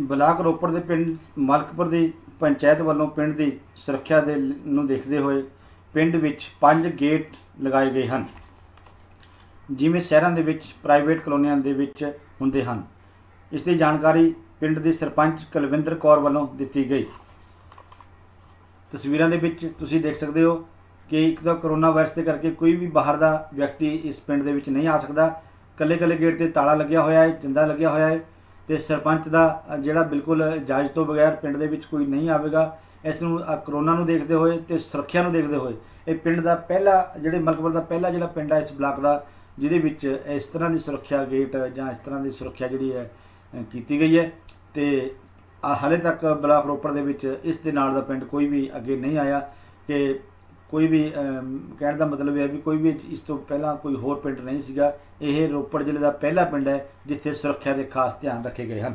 Block Ropar ਦੇ ਪਿੰਡ, ਮਲਕਪੁਰ ਦੀ ਪੰਚਾਇਤ ਵੱਲੋਂ ਪਿੰਡ ਦੀ ਸੁਰੱਖਿਆ ਦੇ ਨੂੰ ਦੇਖਦੇ ਹੋਏ ਪਿੰਡ ਵਿੱਚ ਪੰਜ ਗੇਟ ਲਗਾਏ ਗਏ ਹਨ। ਜਿਵੇਂ ਸ਼ਹਿਰਾਂ ਦੇ ਵਿੱਚ, ਪ੍ਰਾਈਵੇਟ ਕਲੋਨੀਆਂ ਦੇ ਵਿੱਚ ਹੁੰਦੇ ਹਨ। ਇਸ ਦੀ ਜਾਣਕਾਰੀ ਪਿੰਡ ਦੇ ਸਰਪੰਚ ਕੁਲਵਿੰਦਰ ਕੌਰ ਵੱਲੋਂ ਦਿੱਤੀ ਗਈ। ਤਸਵੀਰਾਂ ਦੇ ਵਿੱਚ ਤੁਸੀਂ ਦੇਖ ਸਕਦੇ ਹੋ ਕਿ ਇੱਕ ਤਾਂ ਕਰੋਨਾ ਵਾਇਰਸ ਦੇ ਕਰਕੇ ਕੋਈ ਵੀ ਬਾਹਰ ਦਾ ਵਿਅਕਤੀ ਇਸ ਪਿੰਡ ਦੇ ਵਿੱਚ ਨਹੀਂ ਆ ਸਕਦਾ। ਕੱਲੇ ਕੱਲੇ ਗੇਟ ਤੇ ਤਾਲਾ ਲੱਗਿਆ ਹੋਇਆ ਹੈ, ਜਿੰਦਾ ਲੱਗਿਆ ਹੋਇਆ ਹੈ। ਤੇ ਸਰਪੰਚ ਦਾ ਜਿਹੜਾ ਬਿਲਕੁਲ ਇਜਾਜ਼ਤ ਤੋਂ ਬਗੈਰ ਪਿੰਡ ਦੇ ਵਿੱਚ ਕੋਈ ਨਹੀਂ ਆਵੇਗਾ, ਇਸ ਨੂੰ ਕਰੋਨਾ ਨੂੰ ਦੇਖਦੇ ਹੋਏ ਤੇ ਸੁਰੱਖਿਆ ਨੂੰ ਦੇਖਦੇ ਹੋਏ, ਇਹ ਪਿੰਡ ਦਾ ਪਹਿਲਾ, ਜਿਹੜੇ ਮਲਕਪੁਰ ਦਾ ਪਹਿਲਾ ਜਿਹੜਾ ਪਿੰਡ ਹੈ ਇਸ ਬਲਾਕ ਦਾ, ਜਿਹਦੇ ਵਿੱਚ ਇਸ ਤਰ੍ਹਾਂ ਦੀ ਸੁਰੱਖਿਆ ਗੇਟ ਜਾਂ ਇਸ ਤਰ੍ਹਾਂ ਦੀ ਸੁਰੱਖਿਆ ਜਿਹੜੀ ਹੈ ਕੀਤੀ ਗਈ ਹੈ ਤੇ ਹਾਲੇ ਤੱਕ ਬਲਾਕ ਰੋਪੜ ਦੇ ਵਿੱਚ ਇਸ ਦੇ ਨਾਲ ਦਾ ਪਿੰਡ ਕੋਈ ਵੀ ਅੱਗੇ ਨਹੀਂ ਆਇਆ ਕਿ ਕੋਈ ਵੀ ਕਹਿਣ ਦਾ ਮਤਲਬ ਇਹ ਹੈ ਵੀ ਕੋਈ ਵੀ ਇਸ ਤੋਂ ਪਹਿਲਾਂ ਕੋਈ ਹੋਰ ਪਿੰਡ ਨਹੀਂ ਸੀਗਾ, ਇਹ ਰੋਪੜ ਜ਼ਿਲ੍ਹੇ ਦਾ ਪਹਿਲਾ ਪਿੰਡ ਹੈ ਜਿੱਥੇ ਸੁਰੱਖਿਆ ਦੇ ਖਾਸ ਧਿਆਨ ਰੱਖੇ ਗਏ ਹਨ।